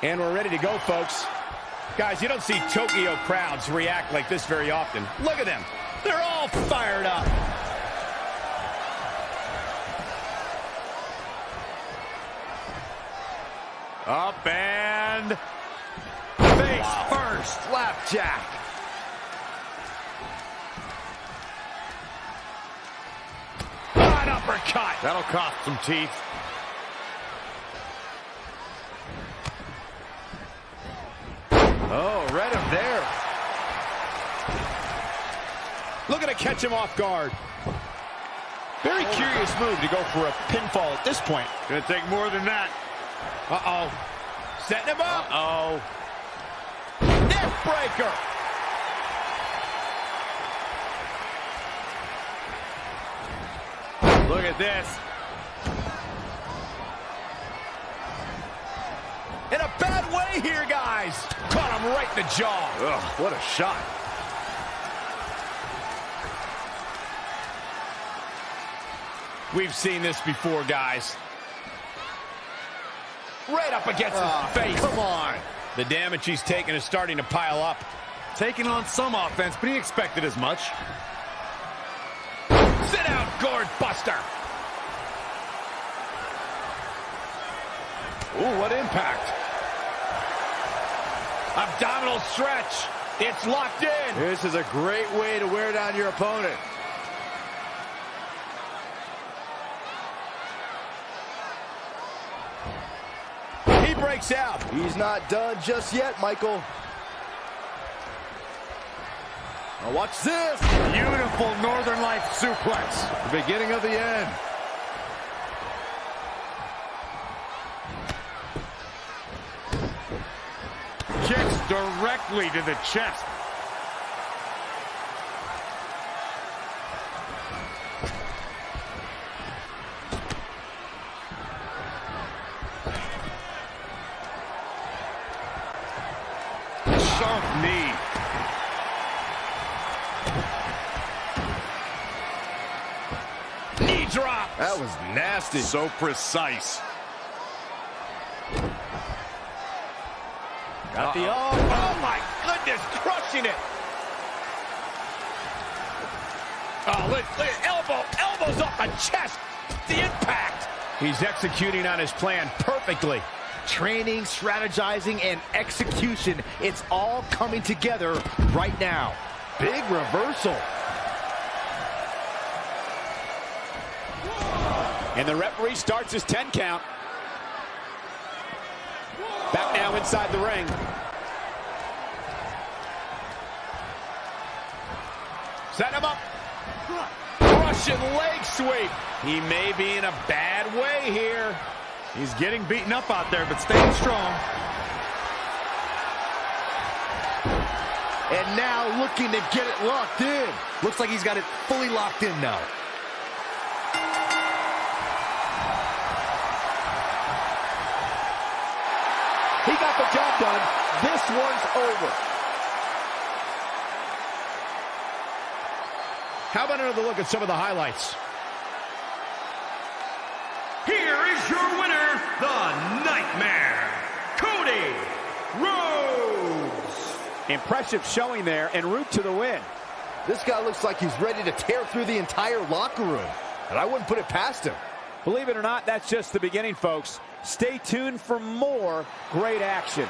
[SPEAKER 1] And we're ready to go, folks. Guys, you don't see Tokyo crowds react like this very often. Look at them. They're all fired up.
[SPEAKER 2] Up and face first.
[SPEAKER 3] Flapjack.
[SPEAKER 1] An uppercut.
[SPEAKER 2] That'll cost some teeth.
[SPEAKER 3] Oh, read him there.
[SPEAKER 1] Looking to catch him off guard.
[SPEAKER 5] Very oh. curious move to go for a pinfall at this point.
[SPEAKER 2] Gonna take more than that.
[SPEAKER 1] Uh-oh. Setting him up.
[SPEAKER 2] Uh-oh.
[SPEAKER 1] Neck breaker.
[SPEAKER 2] Look at this.
[SPEAKER 1] In way here, guys. Caught him right in the jaw.
[SPEAKER 2] Ugh, what a shot.
[SPEAKER 1] We've seen this before, guys. Right up against
[SPEAKER 3] Ah,
[SPEAKER 1] his face.
[SPEAKER 3] Come on.
[SPEAKER 1] The damage he's taking is starting to pile up.
[SPEAKER 2] Taking on some offense, but he expected as much.
[SPEAKER 1] Sit down, gourd buster.
[SPEAKER 2] Ooh, what impact.
[SPEAKER 1] Abdominal stretch. It's locked in.
[SPEAKER 3] This is a great way to wear down your opponent.
[SPEAKER 1] He breaks out.
[SPEAKER 3] He's not done just yet, Michael. Now watch this.
[SPEAKER 2] Beautiful Northern Light suplex. The beginning of the end. Directly to the chest. Sharp knee.
[SPEAKER 1] Knee drop.
[SPEAKER 3] That was nasty.
[SPEAKER 2] So precise.
[SPEAKER 1] Got the oh, oh my goodness, crushing it. Oh, look, look, elbow, elbows off the chest. The impact. He's executing on his plan perfectly.
[SPEAKER 3] Training, strategizing, and execution. It's all coming together right now. Big reversal.
[SPEAKER 5] And the referee starts his 10 count. Now inside the ring.
[SPEAKER 1] Set him up. Russian leg sweep. He may be in a bad way here.
[SPEAKER 2] He's getting beaten up out there, but staying strong.
[SPEAKER 3] And now looking to get it locked in.
[SPEAKER 4] Looks like he's got it fully locked in now.
[SPEAKER 3] Done. This one's over.
[SPEAKER 1] How about another look at some of the highlights?
[SPEAKER 6] Here is your winner, the Nightmare, Cody Rhodes.
[SPEAKER 5] Impressive showing there en route to the win.
[SPEAKER 3] This guy looks like he's ready to tear through the entire locker room. And I wouldn't put it past him.
[SPEAKER 5] Believe it or not, that's just the beginning, folks. Stay tuned for more great action.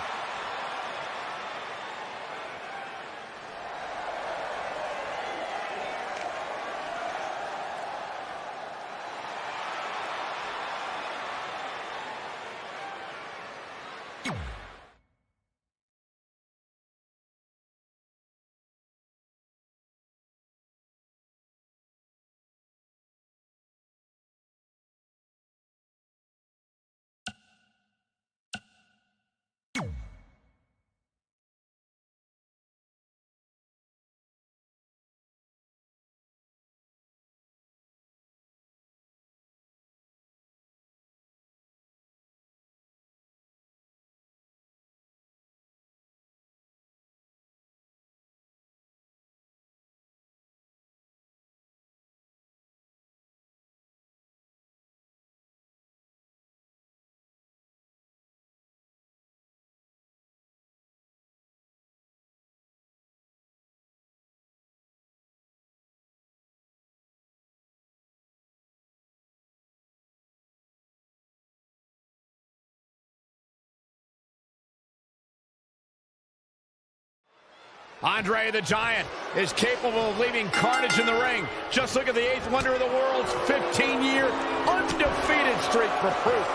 [SPEAKER 1] Andre the Giant is capable of leaving carnage in the ring. Just look at the eighth wonder of the world's 15-year undefeated streak for proof.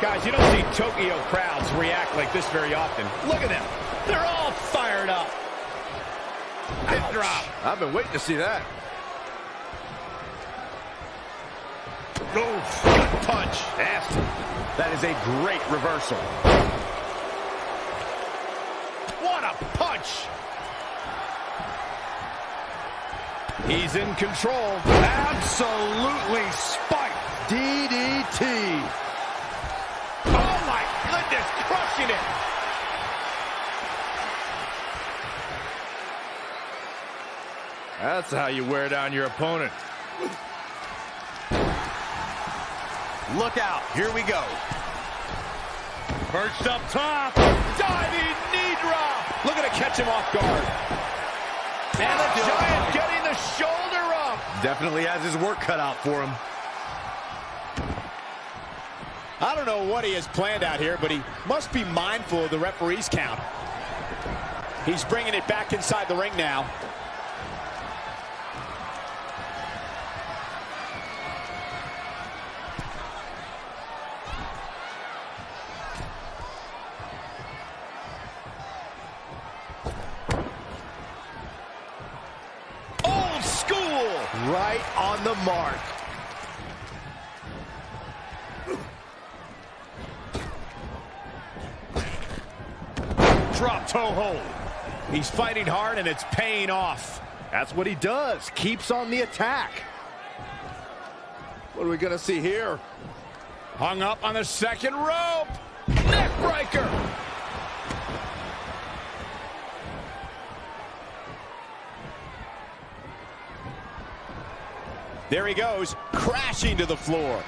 [SPEAKER 1] Guys, you don't see Tokyo crowds react like this very often. Look at them. They're all fired up. Hip drop.
[SPEAKER 3] I've been waiting to see that.
[SPEAKER 1] Gut punch. Nasty. That is a great reversal. What a punch. He's in control.
[SPEAKER 2] Absolutely spiked.
[SPEAKER 3] DDT.
[SPEAKER 1] Oh my goodness, crushing it.
[SPEAKER 2] That's how you wear down your opponent.
[SPEAKER 4] Look out. Here we go.
[SPEAKER 2] Perched up top.
[SPEAKER 1] Diving knee drop. Looking to catch him off guard. And the Giant getting the shoulder up.
[SPEAKER 4] Definitely has his work cut out for him.
[SPEAKER 5] I don't know what he has planned out here, but he must be mindful of the referee's count. He's bringing it back inside the ring now.
[SPEAKER 1] Old school.
[SPEAKER 3] Right on the mark.
[SPEAKER 1] Drop toe hold. He's fighting hard and it's paying off.
[SPEAKER 3] That's what he does. Keeps on the attack. What are we going to see here?
[SPEAKER 1] Hung up on the second rope. Neck
[SPEAKER 5] There he goes, crashing to the floor.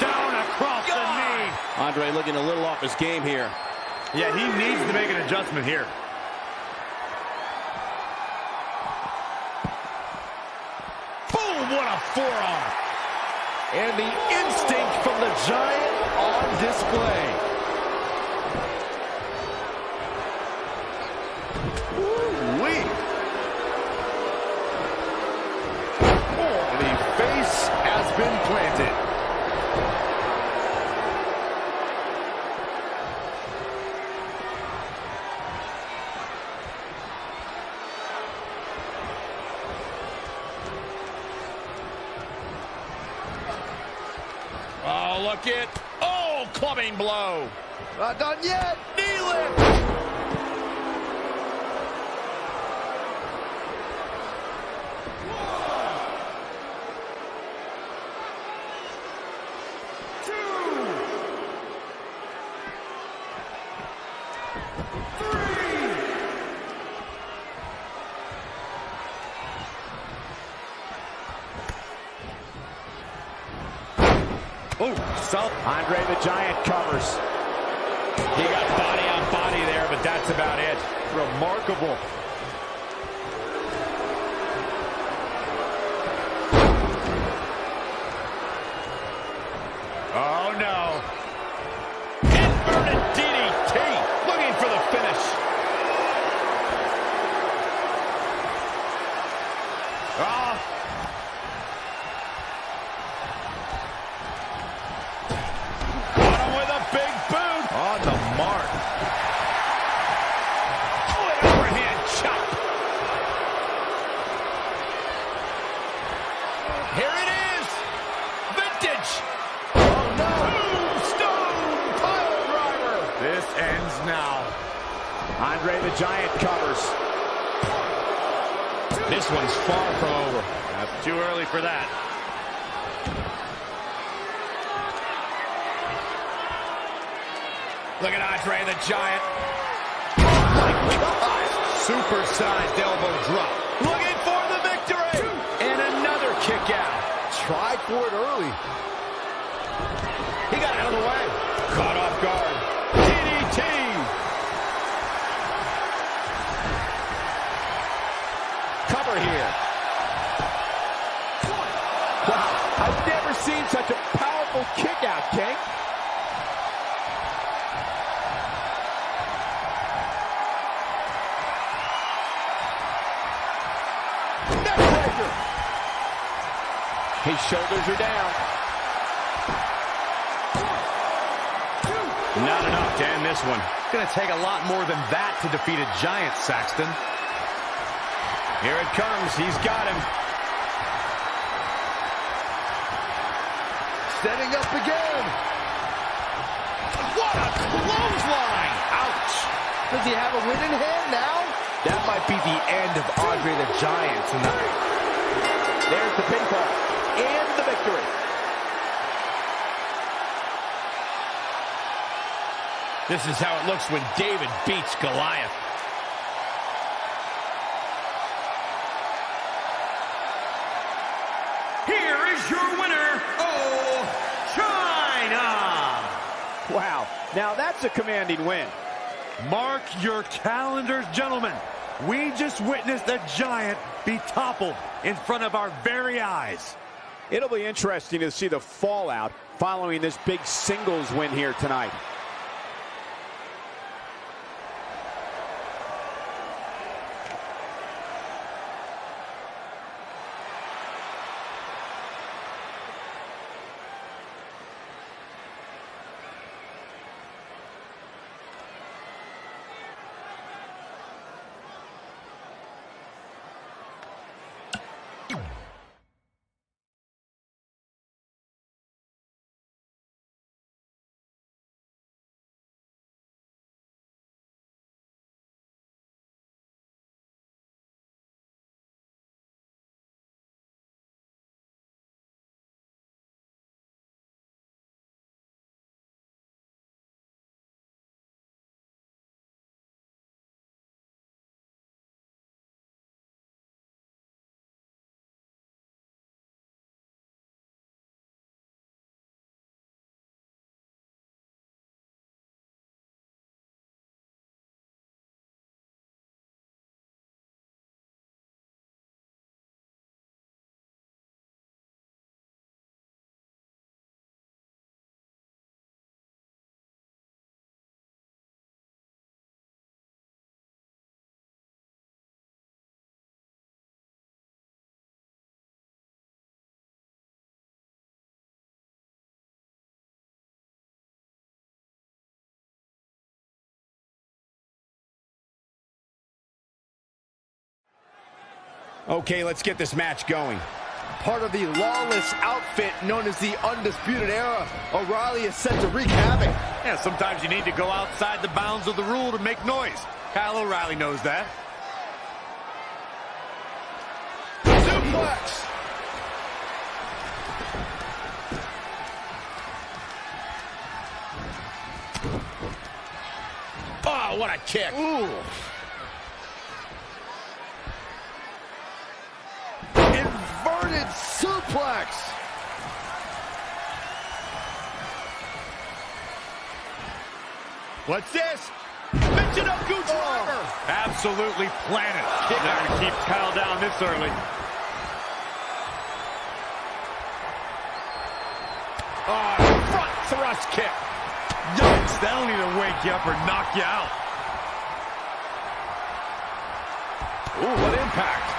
[SPEAKER 2] Down across the knee.
[SPEAKER 5] Andre looking a little off his game here.
[SPEAKER 2] Yeah, he needs to make an adjustment here.
[SPEAKER 1] Boom, what a forearm.
[SPEAKER 3] And the instinct from the Giant on display. Woo-wee. Oh, the face has been planted.
[SPEAKER 7] overlook it. Oh, clubbing blow.
[SPEAKER 3] Not done yet. Knee lift.
[SPEAKER 1] Oh, so Andre the Giant covers.
[SPEAKER 7] He got body on body there, but that's about it.
[SPEAKER 1] Remarkable.
[SPEAKER 8] Going to take a lot more than that to defeat a giant, Saxton.
[SPEAKER 7] Here it comes. He's got him.
[SPEAKER 3] Setting up again.
[SPEAKER 7] What a clothesline. Ouch.
[SPEAKER 3] Does he have a win in hand now? That might be the end of Andre the Giant tonight. There's the pinfall and the victory.
[SPEAKER 7] This is how it looks when David beats Goliath.
[SPEAKER 2] Here is your winner, Oh China!
[SPEAKER 1] Wow. Now that's a commanding win. Mark your calendars, gentlemen. We just witnessed a giant be toppled in front of our very eyes. It'll be interesting to see the fallout following this big singles win here tonight.
[SPEAKER 7] Okay, let's get this match going.
[SPEAKER 3] part of the lawless outfit known as the Undisputed Era, O'Reilly is set to wreak havoc.
[SPEAKER 2] Yeah, sometimes you need to go outside the bounds of the rule to make noise. Kyle O'Reilly knows that.
[SPEAKER 3] Suplex!
[SPEAKER 1] Oh, what a kick.
[SPEAKER 3] Ooh. Suplex!
[SPEAKER 1] What's this? Michinoku driver. Oh.
[SPEAKER 2] Absolutely planet. Not to keep Kyle down this early.
[SPEAKER 1] Oh, front thrust kick.
[SPEAKER 2] Yikes, that'll either wake you up or knock you out.
[SPEAKER 1] Ooh, what impact.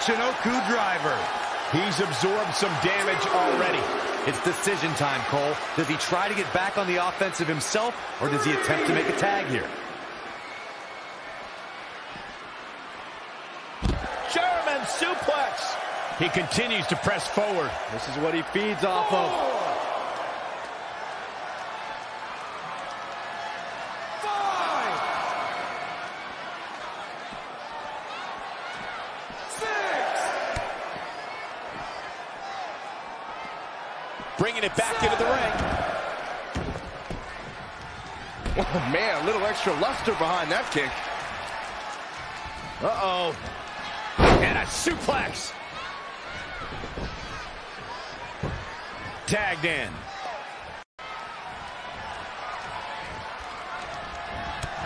[SPEAKER 2] Michinoku driver.
[SPEAKER 1] He's absorbed some damage already.
[SPEAKER 9] It's decision time, Cole. Does he try to get back on the offensive himself, or does he attempt to make a tag here?
[SPEAKER 1] German suplex. He continues to press forward.
[SPEAKER 3] This is what he feeds off of.
[SPEAKER 1] Oh, Bringing it back into the ring.
[SPEAKER 3] Oh, man, a little extra luster behind that kick.
[SPEAKER 1] Uh-oh. And a suplex. Tagged in.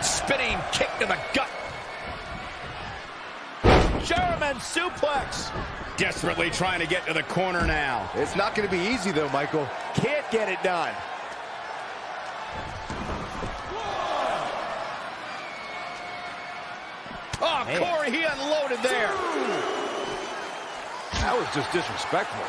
[SPEAKER 1] Spinning kick to the gut. German suplex. Desperately trying to get to the corner now.
[SPEAKER 3] It's not going to be easy, though, Michael. Can't get it done.
[SPEAKER 1] Oh, Corey, he unloaded there.
[SPEAKER 3] That was just disrespectful.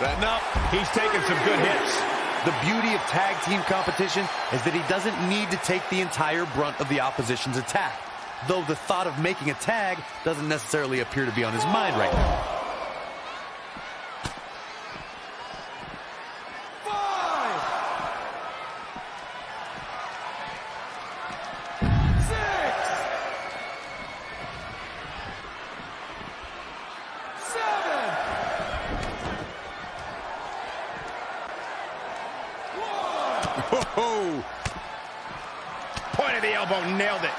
[SPEAKER 1] But no, he's taking some good hits.
[SPEAKER 9] The beauty of tag team competition is that he doesn't need to take the entire brunt of the opposition's attack. Though the thought of making a tag doesn't necessarily appear to be on his mind right now.
[SPEAKER 1] Oh. Point of the elbow, nailed it.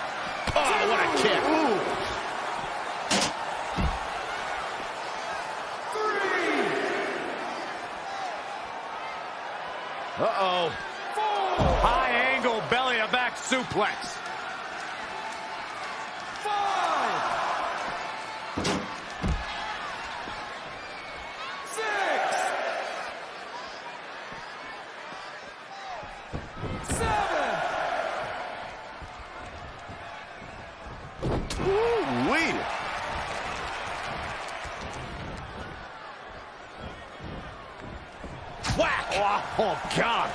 [SPEAKER 1] Oh, what a kick. Uh-oh.
[SPEAKER 2] High angle belly to back suplex.
[SPEAKER 3] Ooh-wee.
[SPEAKER 1] Whack.
[SPEAKER 2] Oh, God.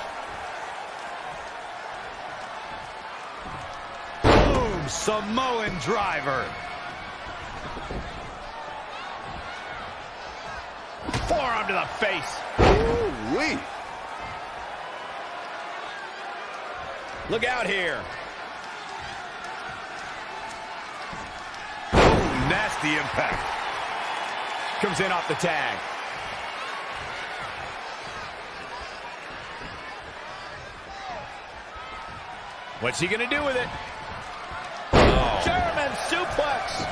[SPEAKER 2] Boom, Samoan driver.
[SPEAKER 1] Forearm to the face.
[SPEAKER 3] Ooh-wee.
[SPEAKER 1] Look out here.
[SPEAKER 2] Nasty impact.
[SPEAKER 1] Comes in off the tag. What's he going to do with it? Oh. German suplex.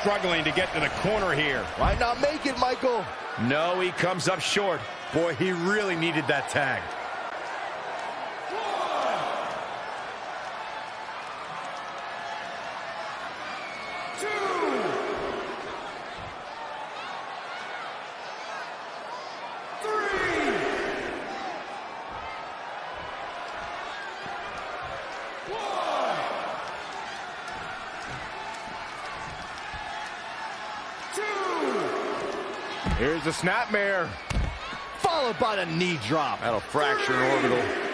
[SPEAKER 1] Struggling to get to the corner here.
[SPEAKER 3] Might not make it, Michael.
[SPEAKER 1] No, he comes up short.
[SPEAKER 2] Boy, he really needed that tag.
[SPEAKER 3] The snapmare. Followed by the knee drop.
[SPEAKER 2] That'll fracture an orbital.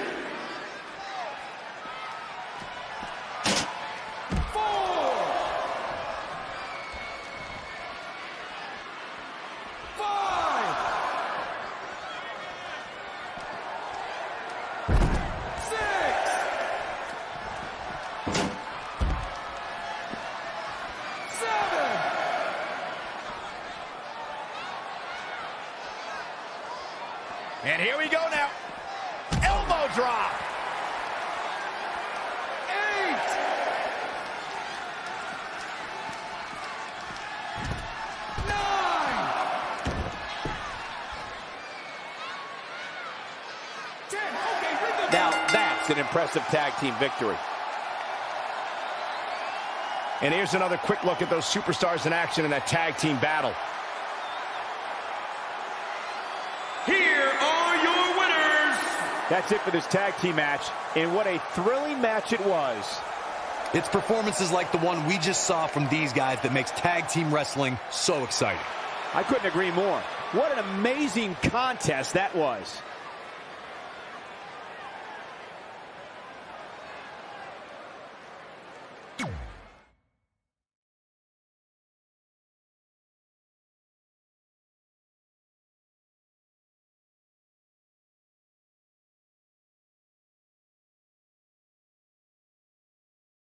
[SPEAKER 1] And here we go now. Elbow drop.
[SPEAKER 10] Eight. Nine. Ten. Okay, ring the
[SPEAKER 1] Now that's an impressive tag team victory. And here's another quick look at those superstars in action in that tag team battle.
[SPEAKER 10] Here are your winners.
[SPEAKER 11] That's it for this tag team match, and what a thrilling match it was.
[SPEAKER 2] It's performances like the one we just saw from these guys that makes tag team wrestling so exciting.
[SPEAKER 11] I couldn't agree more. What an amazing contest that was.